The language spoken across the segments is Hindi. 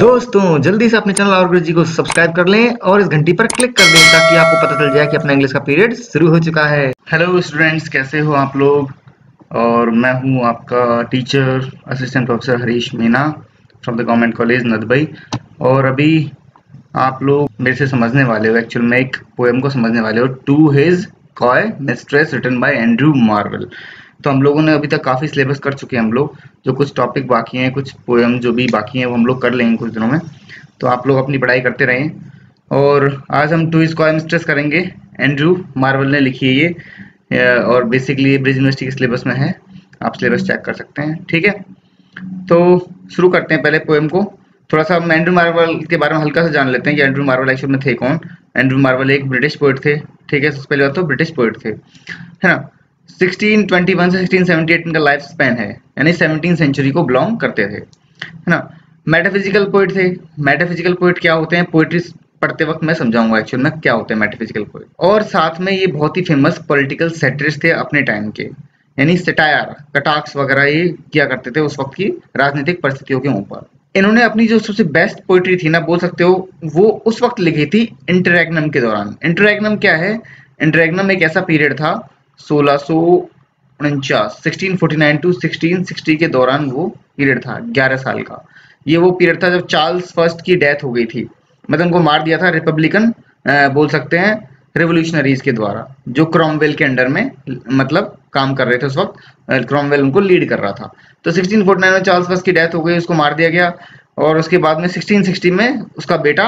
दोस्तों, जल्दी से अपने चैनल और जी को सब्सक्राइब कर लें और इस घंटी पर क्लिक कर दें ताकि आपको पता चल जाए कि अपना इंग्लिश का पीरियड शुरू हो चुका है। हेलो स्टूडेंट्स कैसे हो आप लोग? और मैं हूँ आपका teacher assistant professor Harish Meena from the government college Nadbai. और अभी आप लोग मेरे से समझने वाले हो एक्चुअल में एक पोएम को समझने वाले हो to his coy mistress written by Andrew Marvell तो हम लोगों ने अभी तक काफ़ी सिलेबस कर चुके हैं हम लोग, जो कुछ टॉपिक बाकी हैं, कुछ पोएम जो भी बाकी हैं, वो हम लोग कर लेंगे कुछ दिनों में। तो आप लोग अपनी पढ़ाई करते रहें। और आज हम टू स्क्वायर मिस्ट्रेस करेंगे। एंड्रू मार्वल ने लिखी है ये और बेसिकली ये ब्रिज यूनिवर्सिटी के सिलेबस में है। आप सिलेबस चेक कर सकते हैं, ठीक है? तो शुरू करते हैं पहले पोएम को। थोड़ा सा हम एंड्रू मार्वल के बारे में हल्का सा जान लेते हैं कि एंड्रू मार्वल एक्चुअल में थे कौन। एंड्रू मार्वल एक ब्रिटिश पोइट थे, ठीक है? सबसे पहले बात तो ब्रिटिश पोइट थे, है ना? 1621 से 1678 इनका लाइफ स्पैन है। यानी 17 सेंचुरी को बिलोंग करते थे। है ना? मेटाफिजिकल पोइट थे। मेटाफिजिकल पोइट क्या होते हैं? पोइट्री पढ़ते वक्त मैं समझाऊँगा एक्चुअल में क्या होते हैं मेटाफिजिकल पोइट और साथ में ये बहुत ही फ़ेमस पॉलिटिकल सेटरिस्ट थे अपने टाइम के। यानी सटायर कटाक्स वगैरह ये किया करते थे उस वक्त की राजनीतिक परिस्थितियों के ऊपर इन्होंने अपनी जो सबसे बेस्ट पोइट्री थी ना, बोल सकते हो, वो उस वक्त लिखी थी इंटरैग्नम के दौरान। इंटरैग्नम क्या है? इंटरैग्नम एक ऐसा पीरियड था सोलह सो उनचास sixteen forty nine to sixteen sixty के दौरान वो पीरियड था, ग्यारह साल का। ये वो पीरियड था जब चार्ल्स फ़र्स्ट की डेथ हो गई थी। मतलब उनको मार दिया था रिपब्लिकन बोल सकते हैं रेवोल्यूशनरीज के द्वारा, जो क्रॉमवेल के अंडर में मतलब काम कर रहे थे उस वक्त क्रॉमवेल उनको लीड कर रहा था। तो 1649 में चार्ल्स फ़र्स्ट की डेथ हो गई, उसको मार दिया गया, और उसके बाद में 1660 में उसका बेटा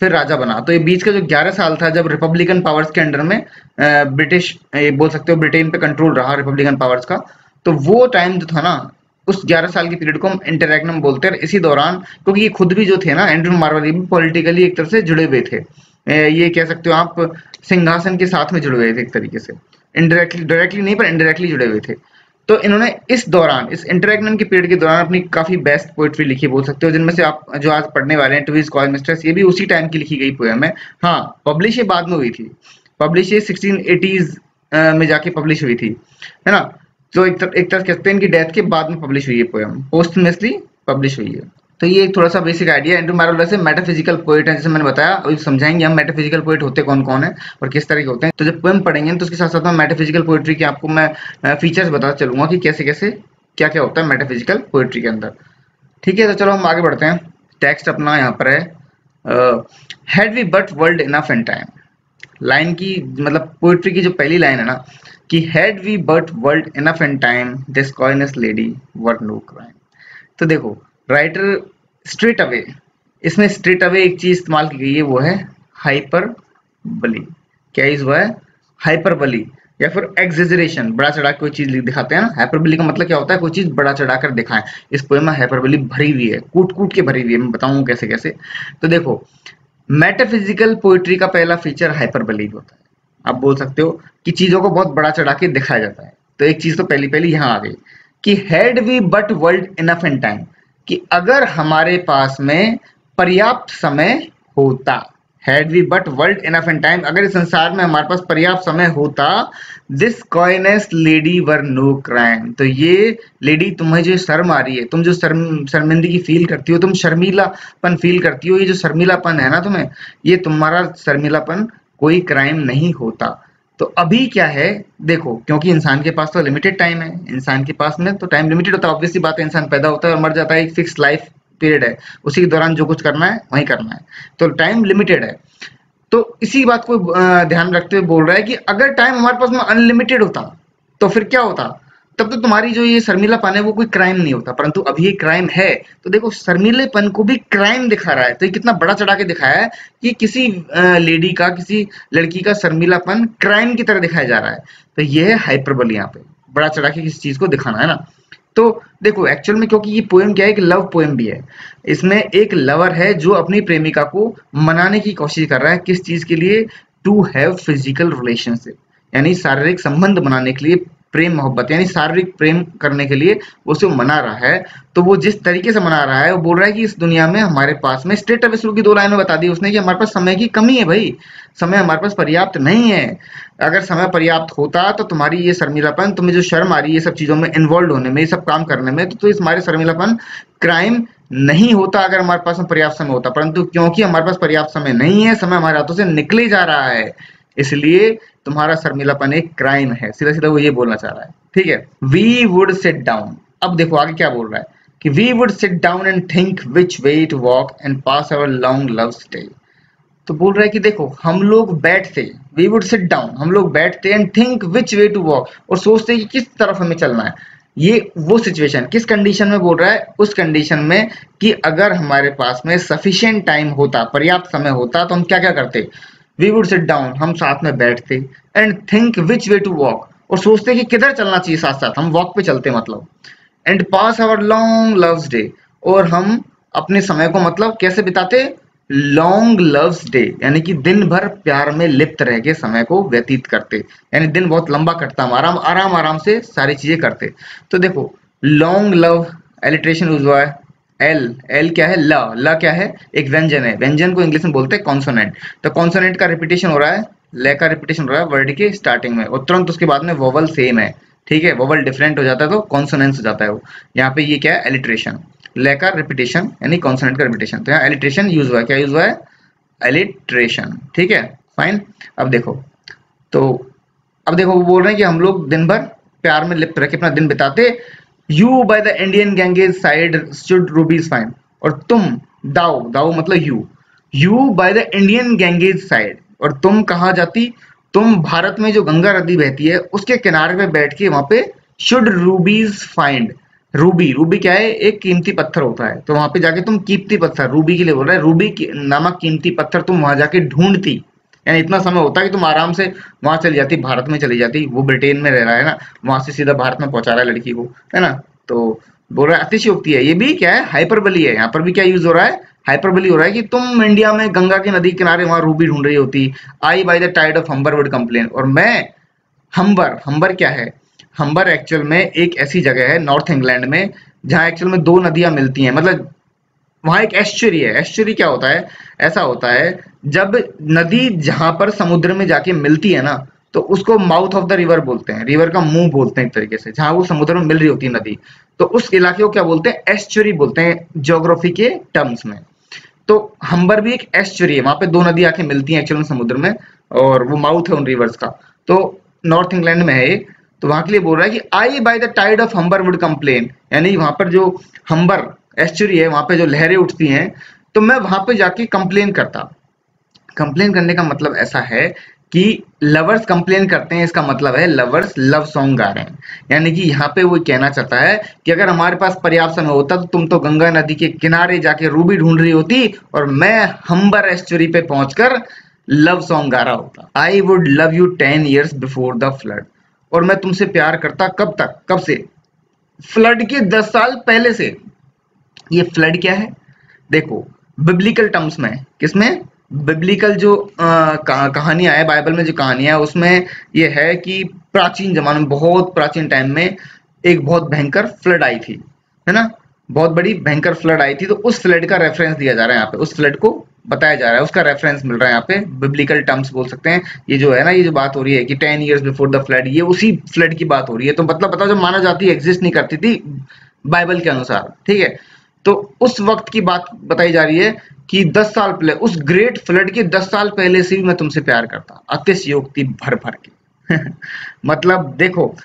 फिर राजा बना। तो ये बीच का जो 11 साल था, जब रिपब्लिकन पावर्स के अंडर में ब्रिटिश बोल सकते हो ब्रिटेन पे कंट्रोल रहा रिपब्लिकन पावर्स का। तो वो टाइम जो था ना, उस 11 साल के पीरियड को हम इंटरैक्नम बोलते हैं। इसी दौरान, क्योंकि ये खुद भी जो थे ना एंड्रू मार्वली भी पॉलिटिकली एक तरह से जुड़े हुए थे। ये कह सकते हो आप सिंहासन के साथ में जुड़े हुए थे एक तरीके से। इनडायरेक्टली डायरेक्टली नहीं, पर इनडायरेक्टली जुड़े हुए थे। तो इन्होंने इस दौरान, इस इंटरेक्शन के पीरियड के दौरान अपनी काफ़ी बेस्ट पोएट्री लिखी, बोल सकते हो, जिनमें से आप, जो आज पढ़ने वाले हैं टूज कॉल मिस्टर्स ये भी उसी टाइम की लिखी गई पोएम है। हाँ पब्लिश ये बाद में हुई थी। पब्लिश ये सिक्सटीन एटीज में जाके पब्लिश हुई थी, है ना? तो एक तरह एक तरह कहते हैं इनकी डेथ के बाद में पब्लिश हुई है पोएम पोस्टमेसली पब्लिश हुई है तो ये थोड़ा सा बेसिक आइडिया एंड्रू मैरल वैसे मेटाफिजिकल पोइट है, जैसे मैंने बताया। अभी समझाएँगे हम मेटाफिजिकल पोइट होते कौन कौन है और किस तरह के होते हैं। तो जब पोएम पढ़ेंगे तो उसके साथ साथ में मेटाफिजिकल पोइट्री के आपको मैं फीचर्स बताता चलूँगा कि कैसे कैसे क्या क्या होता है मेटाफिजिकल पोइट्री के अंदर। ठीक है तो चलो हम आगे बढ़ते हैं। टेक्स्ट अपना यहाँ पर है। Had we but world enough in time line की मतलब पोइट्री की जो पहली लाइन है ना, कि had we but world enough in time this coyness lady word no crime तो देखो राइटर स्ट्रेट अवे। इसमें स्ट्रेट अवे एक चीज़ इस्तेमाल की गई है, वो है हाइपर बली क्या इज़ वो है? हाइपर बली या फिर एग्जेजरेशन बड़ा चढ़ा कोई चीज़ दिखाते हैं ना। हाइपरबली का मतलब क्या होता है? कोई चीज़ बड़ा चढ़ा कर दिखाएँ। इस पोएम में हाइपरबली भरी हुई है कूट कूट के भरी हुई है, मैं बताऊँगा कैसे कैसे तो देखो मेटाफिजिकल पोइट्री का पहला फीचर हाइपरबली होता है। आप बोल सकते हो कि चीज़ों को बहुत बड़ा चढ़ा के दिखाया जाता है। तो एक चीज़ तो पहली पहली यहाँ आ गई कि had we but world enough in time कि अगर हमारे पास में पर्याप्त समय होता had we but world enough in time अगर इस संसार में हमारे पास पर्याप्त समय होता this coyness lady were no crime तो ये लेडी तुम्हें जो शर्म आ रही है, तुम जो शर्म, शर्मिंदगी फील करती हो, तुम शर्मीलापन फील करती हो, ये जो शर्मीलापन है ना तुम्हें, ये तुम्हारा शर्मीलापन कोई क्राइम नहीं होता। तो अभी क्या है? देखो, क्योंकि इंसान के पास तो लिमिटेड टाइम है, इंसान के पास में तो टाइम लिमिटेड होता है। ऑब्वियसली बात है, इंसान पैदा होता है और मर जाता है, एक फिक्स लाइफ पीरियड है। उसी के दौरान जो कुछ करना है, वही करना है। तो टाइम लिमिटेड है। तो इसी बात को ध्यान रखते हुए बोल रहा है कि अगर टाइम हमारे पास में अनलिमिटेड होता तो फिर क्या होता? तब तो तुम्हारी जो ये शर्मिलापन है, वो कोई क्राइम नहीं होता। परंतु अभी ये क्राइम है तो देखो, शर्मिलेपन को भी क्राइम दिखा रहा है। तो ये कितना बड़ा चढ़ा के दिखाया है कि किसी लेडी का, किसी लड़की का शर्मिलापन क्राइम की तरह दिखाया जा रहा है। तो ये है हाइपरबल यहाँ पे। बड़ा चढ़ा के किसी चीज़ को दिखाना, है ना? तो देखो एक्चुअल में क्योंकि ये पोएम क्या है कि लव पोएम भी है। इसमें एक लवर है जो अपनी प्रेमिका को मनाने की कोशिश कर रहा है, किस चीज़ के लिए? टू हैव फ़िज़िकल रिलेशनशिप यानी शारीरिक संबंध बनाने के लिए प्रेम मोहब्बत यानी शारीरिक प्रेम करने के लिए वो उसे मना रहा है। तो वो जिस तरीके से मना रहा है वो बोल रहा है कि इस दुनिया में हमारे पास में स्टेट शुरू की दो लाइनें बता दी उसने कि हमारे पास समय की कमी है भाई। समय हमारे पास पर्याप्त नहीं है। अगर समय पर्याप्त होता तो तुम्हारी ये शर्मिलापन तुम्हें जो शर्म आ रही है सब चीज़ों में इन्वॉल्व होने में ये सब काम करने में तो, तो इस हमारे शर्मिलापन क्राइम नहीं होता अगर हमारे पास में पर्याप्त समय होता। परंतु क्योंकि हमारे पास पर्याप्त समय नहीं है समय हमारे हाथों से निकले जा रहा है इसलिए तुम्हारा शर्मिलापन एक क्राइम है। सीधा सीधा वो ये बोलना चाह रहा है। ठीक है? वी वुड सिट डाउन अब देखो, आगे क्या बोल रहा है? कि we would sit down and think which way to walk and pass our long love stay तो बोल रहा है कि देखो, हम लोग बैठते वी वुड सिट डाउन हम लोग बैठते and think which way to walk और सोचते कि किस तरफ़ हमें चलना है। ये वो सिचुएशन किस कंडीशन में बोल रहा है? उस कंडीशन में कि अगर हमारे पास में सफिशियंट टाइम होता, पर्याप्त समय होता तो हम क्या क्या करते? वी वुड सिट डाउन हम साथ में बैठते and think which way to walk और सोचते कि किधर चलना चाहिए साथ साथ हम वॉक पे चलते मतलब। And pass our long loves day और हम अपने समय को मतलब कैसे बिताते? लॉन्ग लव्स डे यानी कि दिन भर प्यार में लिप्त रह के समय को व्यतीत करते। यानी दिन बहुत लंबा कटता, हम आराम आराम आराम से सारी चीज़ें करते। तो देखो लॉन्ग लव एलिट्रेशन हुआ है एल एल क्या है? ल ल क्या है? एक व्यंजन है। व्यंजन को इंग्लिश में बोलते हैं कॉन्सोनेंट तो कॉन्सोनेंट का रिपीटेशन हो रहा है ले का रिपीटेशन हो रहा है वर्ड के स्टार्टिंग में। और तुरंत उसके बाद में वोवल सेम है। ठीक है? वोवल डिफरेंट हो जाता है तो कॉन्सोनेंस हो जाता है वो। यहाँ पे ये क्या है? एलिट्रेशन ले का रिपीटेशन यानी कॉन्सोनेंट का रिपीटेशन तो यहाँ एलिट्रेशन यूज़ हुआ है। क्या यूज़ हुआ है? एलिट्रेशन ठीक है? फाइन अब देखो। तो अब देखो, वो बोल रहे हैं कि हम लोग दिन भर प्यार में लिप्त रह के अपना दिन बिताते you by the Indian Ganges side should rubies find और तुम, दाओ दाओ मतलब you you by the Indian Ganges side और तुम कहा जाती? तुम भारत में जो गंगा नदी बहती है, उसके किनारे पे बैठ के वहाँ पे should rubies find ruby ruby क्या है? एक कीमती पत्थर होता है। तो वहाँ पे जाके तुम कीमती पत्थर रूबी के लिए बोल रहे रूबी नामक कीमती पत्थर तुम वहाँ जाके ढूंढती। यानी इतना समय होता कि तुम आराम से वहाँ चली जाती, भारत में चली जाती, वो ब्रिटेन में रह रहा है ना, वहाँ से सीधा भारत में पहुँचा रहा है लड़की को, है ना? तो बोल रहा है, अतिशयोक्ति है। ये भी क्या है? हाइपरबली है, यहाँ पर भी क्या यूज़ हो रहा है? हाइपरबली हो रहा है कि तुम इंडिया में गंगा की नदी किनारे वहाँ रूबी ढूंढ रही होती, I by the tide of Humber would complain. और मैं, हम्बर हम्बर क्या है? हम्बर एक्चुअल में एक ऐसी जगह है, नॉर्थ इंग्लैंड में, जहाँ एक्चुअल में दो नदियाँ मिलती हैं। मतलब वहाँ एक एस्चुरी है। एस्चुरी क्या होता है? ऐसा होता है, जब नदी जहाँ पर समुद्र में जाके मिलती है ना तो उसको माउथ ऑफ़ द रिवर बोलते हैं। रिवर का मुँह बोलते हैं एक तरीके से, जहाँ वो समुद्र में मिल रही होती है नदी। तो उस इलाके को क्या बोलते हैं? एस्चुरी बोलते हैं ज्योग्राफी के टर्म्स में। तो हम्बर भी एक एस्चुरी है। वहाँ पे दो नदी आके मिलती हैं एक्चुअल समुद्र में, और वो माउथ है उन रिवर्स का। तो नॉर्थ इंग्लैंड में है तो वहाँ के लिए बोल रहा है कि I by the tide of Humber would complain यानी वहाँ पर जो हम्बर एस्चुरी है, वहाँ पे जो लहरें उठती हैं तो मैं वहाँ पे जाके कंप्लेन करता। कंप्लेन करने का मतलब ऐसा है कि लवर्स कंप्लेन करते हैं, इसका मतलब है लवर्स लव सॉन्ग गा रहे हैं। यानी कि यहाँ पे वो कहना चाहता है कि अगर हमारे पास पर्याप्त समय होता तो तुम तो गंगा नदी के किनारे जाके रूबी ढूंढ रही होती और मैं हम्बर एस्चुरी पे पहुंचकर लव सॉन्ग गा रहा होता। I would love you ten years before the flood और मैं तुमसे प्यार करता कब तक? कब से? फ्लड के दस साल पहले से। ये फ्लड क्या है? देखो बिब्लिकल टर्म्स में, किसमें? बिब्लिकल जो कहानियाँ है बाइबल में जो कहानियाँ है उसमें ये है कि प्राचीन जमाने में, बहुत प्राचीन टाइम में एक बहुत भयंकर फ्लड आई थी, है ना? बहुत बड़ी भयंकर फ्लड आई थी तो उस फ्लड का रेफरेंस दिया जा रहा है यहाँ पे, उस फ्लड को बताया जा रहा है, उसका रेफरेंस मिल रहा है यहाँ पे बिब्लिकल टर्म्स बोल सकते हैं। ये जो है ना, ये जो बात हो रही है कि ten years before the flood ये उसी फ्लड की बात हो रही है तो मतलब बताओ जो माना जाती एग्जिस्ट नहीं करती थी, बाइबल के अनुसार, ठीक है? तो उस वक्त की बात बताई जा रही है कि 10 साल पहले, उस ग्रेट फ्लड के 10 साल पहले से भी मैं तुमसे प्यार करता अतिशयोक्ति भर भर के। मतलब देखो,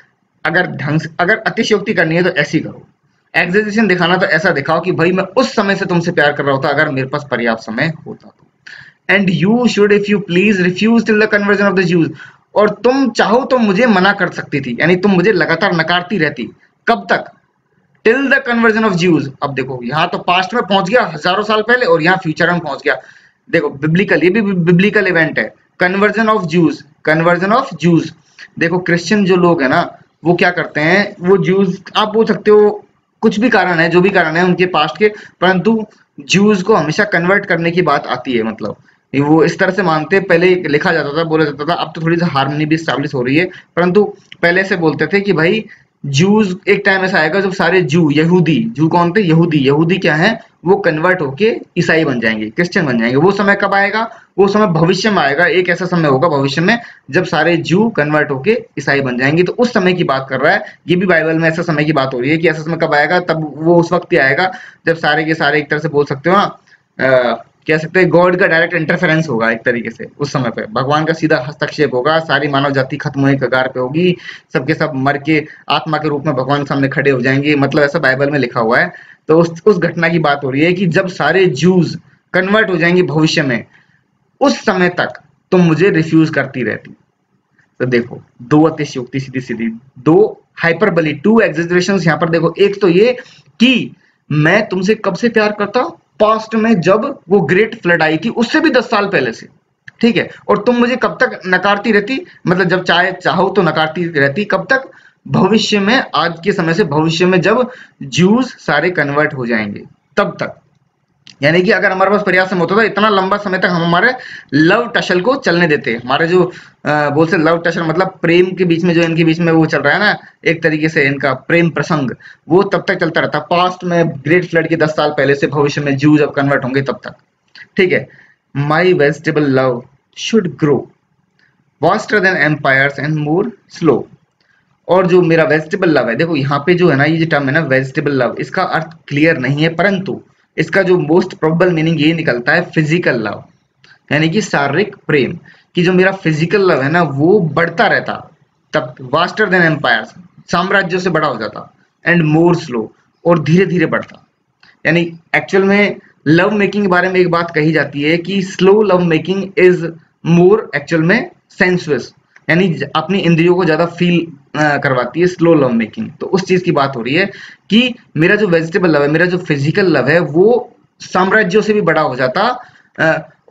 अगर ढंग से, अगर अतिशयोक्ति करनी है तो ऐसी करो। एग्जिबिशन दिखाना तो ऐसा दिखाओ कि भाई मैं उस समय से तुमसे प्यार कर रहा होता अगर मेरे पास पर्याप्त समय होता तो। And you should if you please refuse till the conversion of the Jews और तुम चाहो तो मुझे मना कर सकती थी, यानी तुम मुझे लगातार नकारती रहती। कब तक? Till the conversion of Jews अब देखो, यहाँ तो पास्ट में पहुँच गया हज़ारों साल पहले और यहाँ फ्यूचर में पहुँच गया। देखो बिब्लिकल ये भी बिब्लिकल इवेंट है। Conversion of Jews conversion of Jews देखो क्रिश्चियन जो लोग है ना, वो क्या करते हैं? वो ज्यूज आप बोल सकते हो, कुछ भी कारण है, जो भी कारण है उनके पास्ट के, परंतु ज्यूज को हमेशा कन्वर्ट करने की बात आती है मतलब। वो इस तरह से मानते पहले लिखा जाता था, बोला जाता था, अब तो थोड़ी सी हारमोनी भी स्टैब्लिश हो रही है। परंतु पहले से बोलते थे कि भाई जूज एक टाइम ऐसा आएगा जब सारे जू यहूदी जू कौन थे? यहूदी यहूदी क्या है? वो कन्वर्ट होके ईसाई बन जाएँगे क्रिश्चियन बन जाएँगे। वो समय कब आएगा? वो समय भविष्य में आएगा। एक ऐसा समय होगा भविष्य में जब सारे जू कन्वर्ट होके ईसाई बन जाएँगे। तो उस समय की बात कर रहा है। ये भी बाइबल में ऐसा समय की बात हो रही है कि ऐसा समय कब आएगा? तब वो उस वक्त ही आएगा जब सारे के सारे एक तरह से बोल सकते हो ना कह सकते हैं गॉड का डायरेक्ट इंटरफेरेंस होगा एक तरीके से उस समय पे। भगवान का सीधा हस्तक्षेप होगा, सारी मानव जाति खत्म होने कगार पे होगी, सबके सब मर के आत्मा के रूप में भगवान सामने खड़े हो जाएँगे मतलब ऐसा बाइबल में लिखा हुआ है। तो उस उस घटना की बात हो रही है कि जब सारे जूज कन्वर्ट हो जाएँगे भविष्य में, उस समय तक तुम मुझे रिफ्यूज करती रहती। तो देखो, दो अतिशयोक्ति सीधी सीधी दो हाइपरबली टू एग्जेजरेशन यहाँ पर देखो। एक तो ये कि मैं तुमसे कब से प्यार करता पास्ट में जब वो ग्रेट फ्लड आई थी, उससे भी दस साल पहले से। ठीक है? और तुम मुझे कब तक नकारती रहती? मतलब जब चाहे, चाहो तो नकारती रहती। कब तक? भविष्य में, आज के समय से भविष्य में जब जूस सारे कन्वर्ट हो जाएँगे। तब तक। यानी कि अगर हमारे पास प्रयास होता था, इतना लंबा समय तक हम हमारे लव टशल को चलने देते। हमारे जो बोलते लव टशल मतलब प्रेम के बीच में जो इनके बीच में वो चल रहा है ना, एक तरीके से इनका प्रेम प्रसंग, वो तब तक चलता रहता। पास्ट में ग्रेट फ्लड के दस साल पहले से भविष्य में जू जब कन्वर्ट होंगे तब तक। ठीक है? My vegetable love should grow vaster than empires and more slow और जो मेरा वेजिटेबल लव है, देखो यहाँ पे जो है ना, ये टर्म है ना वेजिटेबल लव इसका अर्थ क्लियर नहीं है, परंतु इसका जो मोस्ट प्रोबेबल मीनिंग ये निकलता है फ़िज़िकल लव यानी कि शारीरिक प्रेम, कि जो मेरा फ़िज़िकल लव है ना, वो बढ़ता रहता, तब वास्टर देन एम्पायर साम्राज्य से बड़ा हो जाता एंड मोर स्लो और धीरे धीरे बढ़ता। यानी एक्चुअल में लव मेकिंग के बारे में एक बात कही जाती है कि slow love making is more actual में सेंसुअस यानी अपनी इंद्रियों को ज़्यादा फील करवाती है स्लो लव मेकिंग तो उस चीज़ की बात हो रही है कि मेरा जो वेजिटेबल लव है, मेरा जो फ़िज़िकल लव है, वो साम्राज्यों से भी बड़ा हो जाता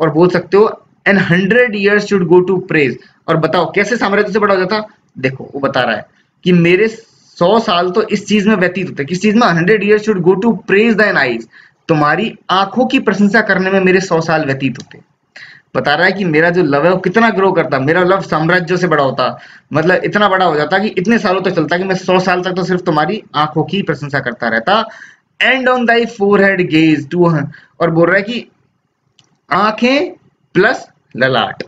और बोल सकते हो an hundred years should go to praise और बताओ, कैसे साम्राज्य से बड़ा हो जाता? देखो, वो बता रहा है कि मेरे सौ साल तो इस चीज़ में व्यतीत होते किस चीज़ में? Hundred years should go to praise thine eyes तुम्हारी आँखों की प्रशंसा करने में मेरे सौ साल व्यतीत होते बता रहा है कि मेरा जो लव है वो कितना ग्रो करता, मेरा लव साम्राज्य से बड़ा होता मतलब इतना बड़ा हो जाता कि इतने सालों तक तो चलता कि मैं सौ साल तक तो सिर्फ़ तुम्हारी आँखों की प्रशंसा करता रहता। And on thy forehead gaze two और बोल रहा है कि आँखें प्लस ललाट।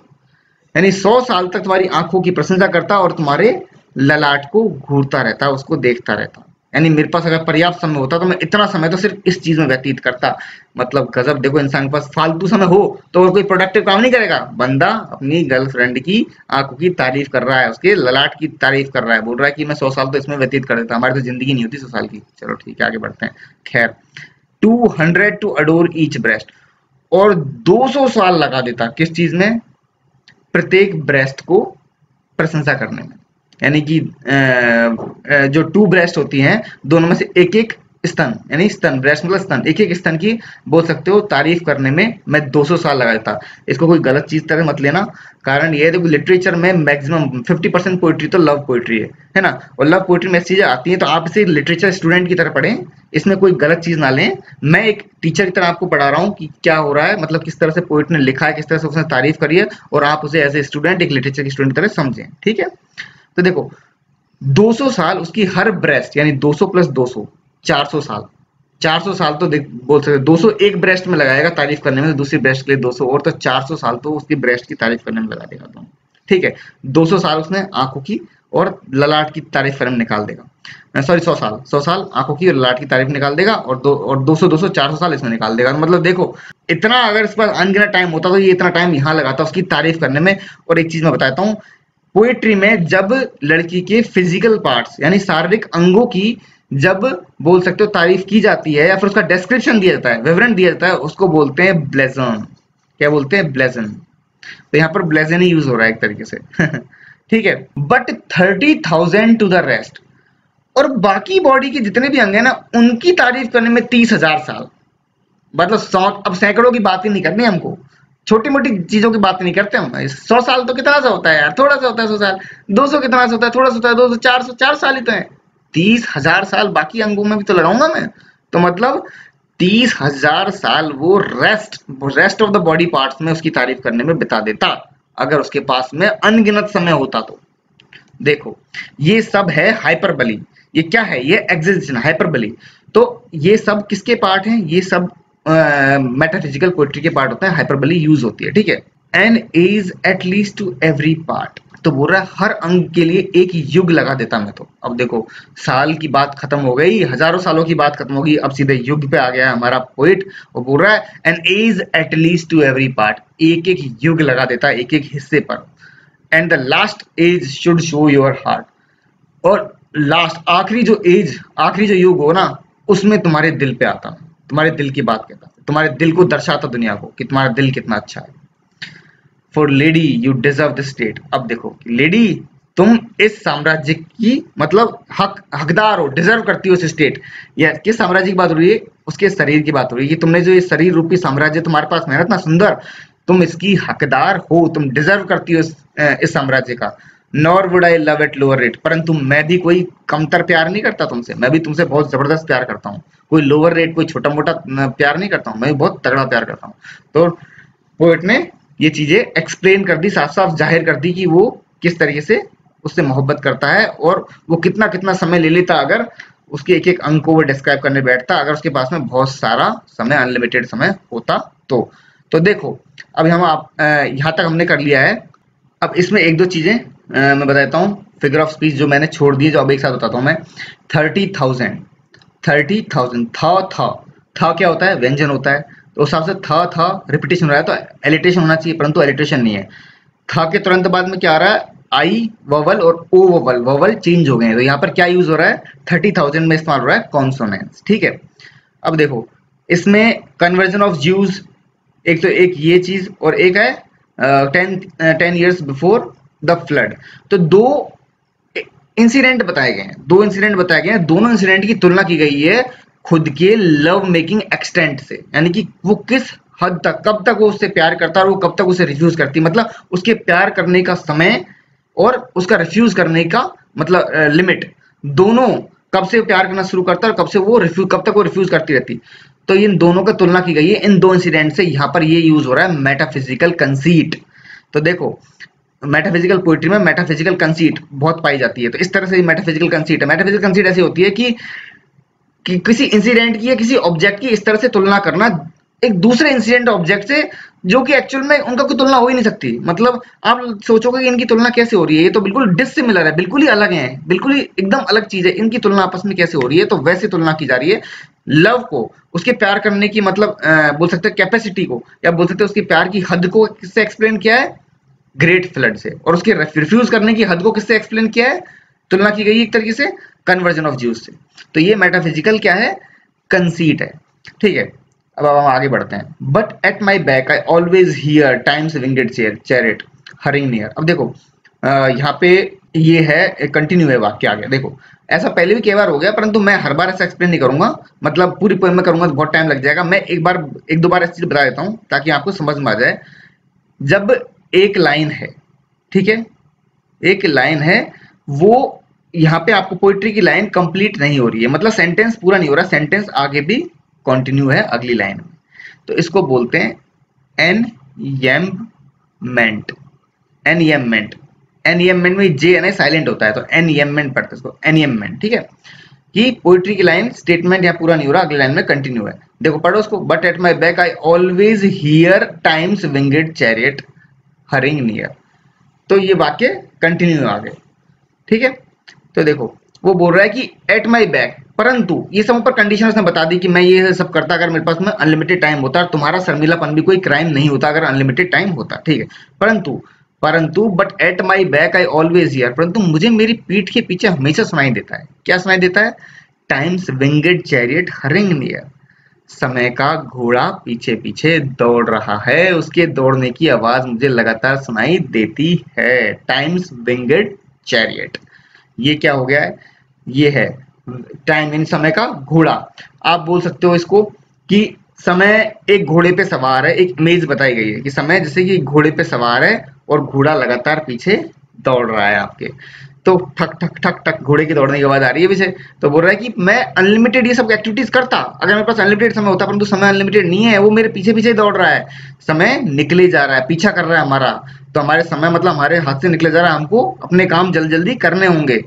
यानी सौ साल तक तुम्हारी आँखों की प्रशंसा करता और तुम्हारे ललाट को घूरता रहता, उसको देखता रहता। यानी मेरे पास अगर पर्याप्त समय होता तो मैं इतना समय तो सिर्फ़ इस चीज़ में व्यतीत करता। मतलब गजब, देखो इंसान के पास फालतू समय हो तो कोई प्रोडक्टिव काम नहीं करेगा। बंदा अपनी गर्लफ्रेंड की आँखों की तारीफ़ कर रहा है, उसके ललाट की तारीफ़ कर रहा है, बोल रहा है कि मैं सौ साल तो इसमें व्यतीत कर देता, हमारी तो ज़िंदगी नहीं होती सौ साल की। चलो ठीक है, आगे बढ़ते हैं। खैर two hundred to adore each breast और दो सौ साल लगा देता किस चीज़ में? प्रत्येक ब्रेस्ट को प्रशंसा करने में। यानी कि जो टू ब्रेस्ट होती हैं, दोनों में से एक एक स्तन, यानी स्तन ब्रेस्ट मतलब स्तन एक एक स्तन की बोल सकते हो तारीफ़ करने में मैं 200 साल लगा देता। इसको कोई गलत चीज़ तरह मत लेना, कारण ये है देखो लिटरेचर में मैक्सिमम 50 परसेंट पोइट्री तो लव पोइट्री है है ना? और लव पोइट्री में चीज़ें आती हैं तो आप इसे लिटरेचर स्टूडेंट की तरह पढ़ें, इसमें कोई गलत चीज़ ना लें। मैं एक टीचर की तरह आपको पढ़ा रहा हूँ कि क्या हो रहा है मतलब किस तरह से पोइट ने लिखा है, किस तरह से उसने तारीफ़ करी है, और आप उसे एज ए स्टूडेंट एक लिटरेचर की स्टूडेंट की तरह समझें, ठीक है? तो देखो 200 साल उसकी हर ब्रेस्ट यानी 200 प्लस 200 400 साल। 400 साल तो देख, बोल सकते 200 एक ब्रेस्ट में लगाएगा तारीफ़ करने में तो दूसरी ब्रेस्ट के लिए 200 और तो 400 साल तो उसकी ब्रेस्ट की तारीफ़ करने में लगा देगा तो ठीक है 200 साल उसने आँखों की और ललाट की तारीफ़ करने में निकाल देगा। सॉरी सौ साल सौ साल आँखों की और ललाट की तारीफ़ निकाल देगा, और दो, और 200 200 400 साल इसमें निकाल देगा। मतलब देखो, इतना अगर इस पर अनगिनत टाइम होता तो ये इतना टाइम यहाँ लगाता उसकी तारीफ़ करने में। और एक चीज़ मैं बताता हूँ पोएट्री में जब लड़की के फ़िज़िकल पार्ट्स यानी शारीरिक अंगों की जब बोल सकते हो तारीफ़ की जाती है या फिर उसका डिस्क्रिप्शन दिया जाता है, विवरण दिया जाता है, उसको बोलते हैं ब्लेजन क्या बोलते हैं? ब्लेजन तो यहाँ पर ब्लेजन ही यूज़ हो रहा है एक तरीके से। ठीक है? But thirty thousand to the rest और बाकी बॉडी के जितने भी अंग है ना, उनकी तारीफ़ करने में तीस हज़ार साल। मतलब सौ, अब सैकड़ों की बात ही नहीं करनी हमको। छोटी मोटी चीज़ों की बात नहीं करते हम सौ साल तो कितना सा होता है यार? थोड़ा सा होता है सौ साल। दो सौ कितना सा होता है? थोड़ा सा होता है। दो सौ, चार सौ, चार साल ही तो है। तीस हज़ार साल बाकी अंगों में भी तो लगाऊँगा मैं। तो मतलब तीस हज़ार साल वो rest rest of the body parts में उसकी तारीफ़ करने में बिता देता, अगर उसके पास में अनगिनत समय होता तो। देखो, ये सब है हाइपरबली ये क्या है? ये एग्जिस्टेशन हाइपरबली तो ये सब किसके पार्ट हैं? ये सब मेटाफिजिकल पोइट्री के पार्ट होता है हाइपरबली यूज़ होती है, ठीक है? An age at least to every part तो बोल रहा है, हर अंग के लिए एक युग लगा देता मैं तो। अब देखो, साल की बात खत्म हो गई, हज़ारों सालों की बात खत्म हो गई अब सीधे युग पे आ गया हमारा पोइट वो बोल रहा है an age at least to every part एक एक युग लगा देता है, एक एक हिस्से पर। And the last age should show your heart और लास्ट आखिरी जो एज आखिरी जो युग हो ना, उसमें तुम्हारे दिल पे आता। तुम्हारे दिल की बात कहता तुम्हारे दिल को दर्शाता दुनिया को कि तुम्हारा दिल कितना अच्छा है। For lady you deserve the state अब देखो लेडी तुम इस साम्राज्य की मतलब हक हकदार हो डिजर्व करती हो इस स्टेट या किस साम्राज्य की बात हो रही है? उसके शरीर की बात हो रही है तुमने जो ये शरीर रूपी साम्राज्य तुम्हारे पास मेहनत ना सुंदर तुम इसकी हकदार हो तुम डिजर्व करती हो इस, इस साम्राज्य का। Nor would I love at lower rate परंतु मैं भी कोई कमतर प्यार नहीं करता तुमसे। मैं भी तुमसे बहुत ज़बरदस्त प्यार करता हूँ। कोई लोअर रेट कोई छोटा मोटा प्यार नहीं करता हूँ। मैं बहुत तगड़ा प्यार करता हूँ। तो पोएट ने ये चीज़ें एक्सप्लेन कर दी साफ़ साफ़ ज़ाहिर कर दी कि वो किस तरीके से उससे मोहब्बत करता है और वो कितना कितना समय ले लेता अगर उसके एक एक अंक को वो डिस्क्राइब करने बैठता, अगर उसके पास में बहुत सारा समय अनलिमिटेड समय होता तो। तो देखो अब हम आप यहाँ तक हमने कर लिया है। अब इसमें एक दो चीज़ें मैं बताता हूँ। फिगर ऑफ़ स्पीच जो मैंने छोड़ दी जो अब एक साथ बताता हूँ मैं। थर्टी थाउज़ेंड थर्टी थाउज़ेंड, था था। था क्या होता है? व्यंजन होता है। तो उस हिसाब से था था रिपीटेशन हो रहा है तो एलिटेशन होना चाहिए, परंतु एलिटेशन नहीं है। था के तुरंत बाद में क्या आ रहा है? आई ववल और ओ ववल ववल चेंज हो गए हैं। तो यहाँ पर क्या यूज़ हो रहा है? थर्टी थाउज़ेंड में इस्तेमाल हो रहा है कॉन्सोनेंस ठीक है? अब देखो, इसमें कन्वर्जन ऑफ़ ज्यूज एक तो एक ये चीज़ और एक है ten ten years before the flood तो दो इंसिडेंट बताए गए हैं। दो इंसिडेंट बताए गए हैं। दोनों इंसिडेंट की तुलना की गई है खुद के लव मेकिंग एक्सटेंट से। यानी कि वो किस हद तक, कब तक वो उससे प्यार करता है और वो कब तक उसे रिफ्यूज करती। मतलब उसके प्यार करने का समय और उसका रिफ्यूज करने का मतलब लिमिट दोनों कब से प्यार करना शुरू करता और कब से वो रिफ्यूज कब तक वो रिफ्यूज करती रहती। तो इन दोनों का तुलना की गई है। इन दो इंसिडेंट से यहाँ पर ये यूज़ हो रहा है मेटाफिजिकल कंसीट तो देखो मेटाफिजिकल पोइट्री में मेटाफिजिकल कंसीट बहुत पाई जाती है। तो इस तरह से मेटाफिजिकल कंसीट है। मेटाफिजिकल कंसीट ऐसी होती है कि कि किसी इंसिडेंट की या किसी ऑब्जेक्ट की इस तरह से तुलना करना एक दूसरे इंसिडेंट ऑब्जेक्ट से जो कि एक्चुअल में उनका कोई तुलना हो ही नहीं सकती। मतलब आप सोचोगे कि इनकी तुलना कैसे हो रही है? ये तो बिल्कुल डिसिमिलर है बिल्कुल ही अलग है बिल्कुल ही एकदम अलग चीज़ है। इनकी तुलना आपस में कैसे हो रही है? तो वैसे तुलना की जा रही है। लव को उसके प्यार करने की मतलब आ, बोल सकते हैं कैपेसिटी को या बोल सकते हैं उसके प्यार की हद को किससे एक्सप्लेन किया है? ग्रेट फ्लड से। और उसके रिफ्यूज करने की हद को किससे एक्सप्लेन किया है? तुलना की गई एक तरीके से कन्वर्जन ऑफ़ ज्यूस से। तो ये मेटाफिजिकल क्या है? कंसीट है। ठीक है, अब अब हम आगे बढ़ते हैं। But at my back I always hear time's winged chair chariot hurrying near अब देखो यहाँ पे ये है कंटिन्यू है वाक्य आगे। देखो, ऐसा पहले भी कई बार हो गया, परंतु मैं हर बार ऐसा एक्सप्लेन नहीं करूँगा। मतलब पूरी पोएम में करूँगा तो बहुत टाइम लग जाएगा। मैं एक बार, एक दो बार ऐसी चीज़ बता देता हूँ, ताकि आपको समझ में आ जाए। जब एक लाइन है, ठीक है? एक लाइन है, वो यहाँ पे आपको पोइट्री की लाइन कंप्लीट नहीं हो रही है। मतलब सेंटेंस पूरा नहीं हो रहा सेंटेंस आगे भी कंटिन्यू है अगली लाइन में। तो इसको बोलते हैं एन एनएममेंट एनएममेंट में जे एन साइलेंट होता है तो एनएममेंट पढ़ते इसको एनएममेंट ठीक है? कि पोइट्री की लाइन स्टेटमेंट यहाँ पूरा नहीं हो रहा, अगली लाइन में कंटिन्यू है। देखो पढ़ो उसको but at my back I always hear time's winged chariot hurrying near तो ये वाक्य कंटिन्यू आ गए। ठीक है? तो देखो, वो बोल रहा है कि एट माई बैक परंतु ये सब ऊपर कंडीशन उसने बता दी कि मैं ये सब करता अगर मेरे पास में अनलिमिटेड टाइम होता और तुम्हारा शर्मिलापन भी कोई क्राइम नहीं होता अगर अनलिमिटेड टाइम होता। ठीक है? परंतु परंतु but at my back I always hear परंतु मुझे मेरी पीठ के पीछे हमेशा सुनाई देता है। क्या सुनाई देता है? Time's winged chariot hurrying near समय का घोड़ा पीछे पीछे दौड़ रहा है। उसके दौड़ने की आवाज़ मुझे लगातार सुनाई देती है। Time's winged chariot. ये क्या हो गया है? ये है। टाइम इन समय का घोड़ा। आप बोल सकते हो इसको कि समय एक घोड़े पे सवार है। एक इमेज बताई गई है कि समय जैसे कि घोड़े पे सवार है और घोड़ा लगातार पीछे दौड़ रहा है आपके। तो ठक ठक ठक ठक, घोड़े की दौड़ने की आवाज़ आ रही है पीछे तो बोल रहा है कि मैं अनलिमिटेड ये सब एक्टिविटीज़ करता। अगर मेरे पास अनलिमिटेड समय होता, परंतु समय अनलिमिटेड नहीं है, वो मेरे पीछे पीछे दौड़ रहा है। समय निकले जा रहा है, पीछा कर रहा है हमारा। तो हमारे समय मतलब हमारे हाथ से निकले जा रहा है, हमको अपने काम जल्दी जल्दी करने होंगे।